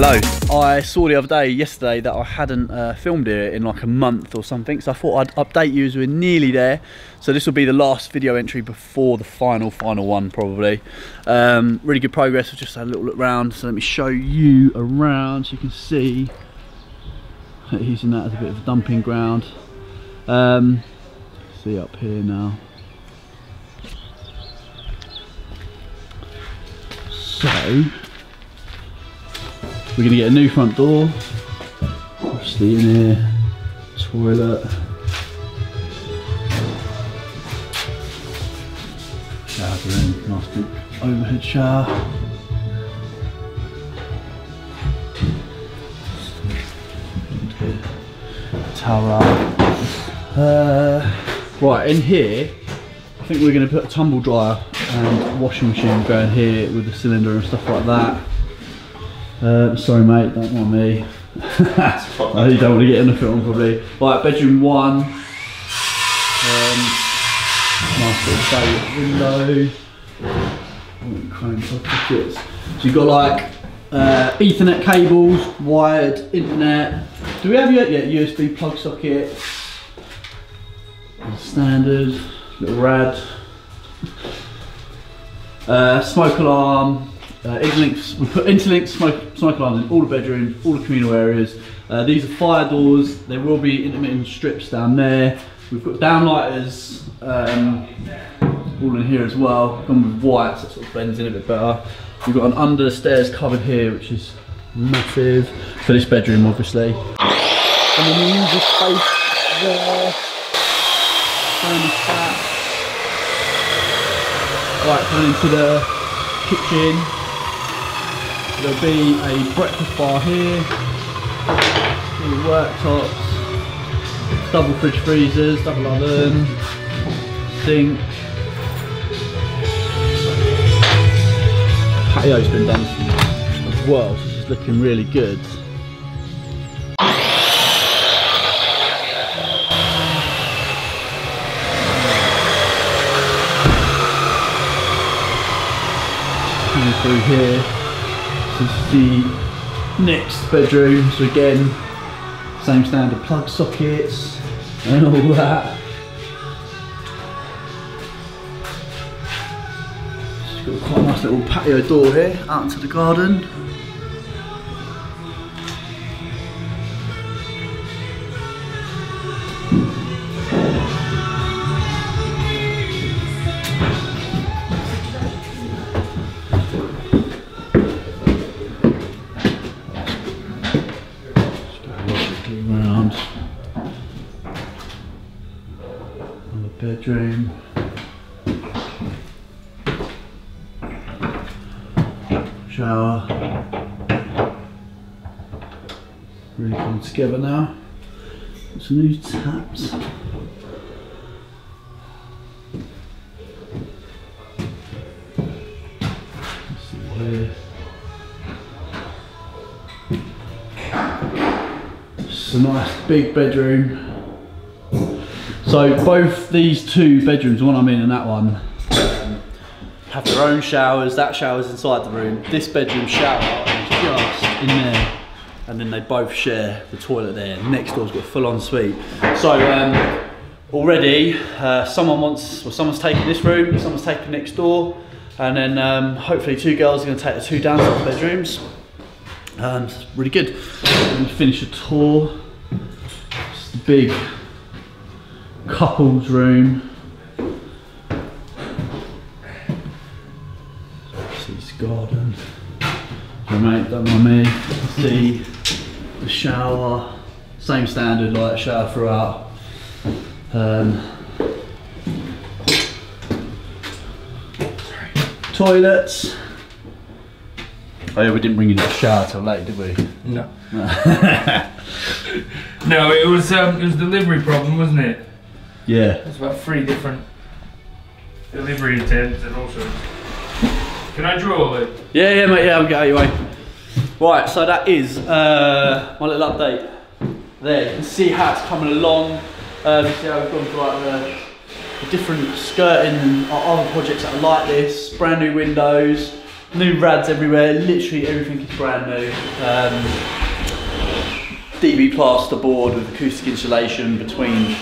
Hello. I saw the other day, yesterday, that I hadn't uh, filmed it in like a month or something, so I thought I'd update you as we're nearly there. So this will be the last video entry before the final, final one probably. Um, really good progress, I've just had a little look around, so let me show you around so you can see. Using that as a bit of a dumping ground. Um, see up here now. So, we're to get a new front door. Obviously in here, toilet. Shower nice big overhead shower. Tower. Uh, right, in here, I think we're to put a tumble dryer and washing machine going here with the cylinder and stuff like that. Uh, sorry mate, don't mind me. you don't want to get in the film probably. Right, bedroom one. Um, nice little bay window. Chrome sockets. So you've got like uh, Ethernet cables, wired internet. Do we have yet? Yeah, USB plug socket. Standard little rad. Uh, smoke alarm, uh, interlinks, we put interlinked smoke, smoke alarms in all the bedrooms, all the communal areas. Uh, these are fire doors, there will be intumescent strips down there. We've got downlighters um, all in here as well, gone with white so it sort of blends in a bit better. We've got an under the stairs cupboard here which is massive for this bedroom obviously. And then we use this space there. Right, coming into the kitchen. There'll be a breakfast bar here, worktops, double fridge freezers, double oven, sink. Patio's been done as well, so is looking really good. through here. Is the next bedroom. So again, same standard plug sockets and all that. Got quite a nice little patio door here out into the garden. Bedroom. Shower. Really coming together now. Some new taps. It's a nice big bedroom. So both these two bedrooms, the one I'm in and that one, um, have their own showers. That shower's inside the room. This bedroom shower is just in there. And then they both share the toilet there. Next door's got full ensuite. So um, already uh, someone wants, well someone's taking this room, someone's taking next door. And then um, hopefully two girls are gonna take the two downstairs bedrooms. Um, really good. Finish a tour. It's the big couples room. This garden. So mate, don't mind me. See the shower. Same standard, like shower throughout. Um, toilets. Oh yeah, we didn't bring in the shower till late, did we? No. No, it was um, it was a delivery problem, wasn't it? Yeah. There's about three different delivery attempts and all sorts. Can I draw it? Yeah, yeah, mate. Yeah, I'll get out of your way. Right, so that is uh, my little update. There, you can see how it's coming along. Um, you see how we've gone through like the, the different skirting and other projects that are like this. Brand new windows. new rads everywhere. Literally everything is brand new. Um, DB plasterboard with acoustic insulation between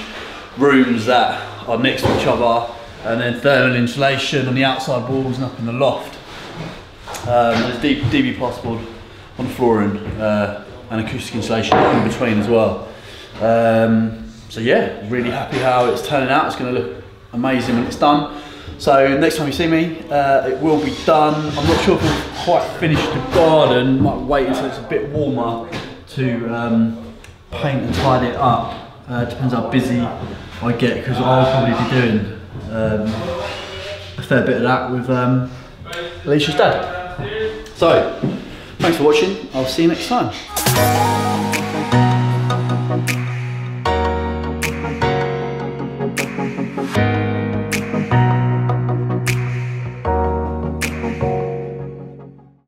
rooms that are next to each other, and then thermal insulation on the outside walls and up in the loft. Um, there's DB plasterboard on the flooring uh, and acoustic insulation in between as well. Um, so yeah, really happy how it's turning out. It's going to look amazing when it's done. So next time you see me, uh, it will be done. I'm not sure if we've quite finished the garden. Might wait until it's a bit warmer to um, paint and tidy it up. Uh, depends how busy I get because I'll probably be doing um, a fair bit of that with um, Alicia's dad. So, thanks for watching. I'll see you next time.